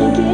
once again.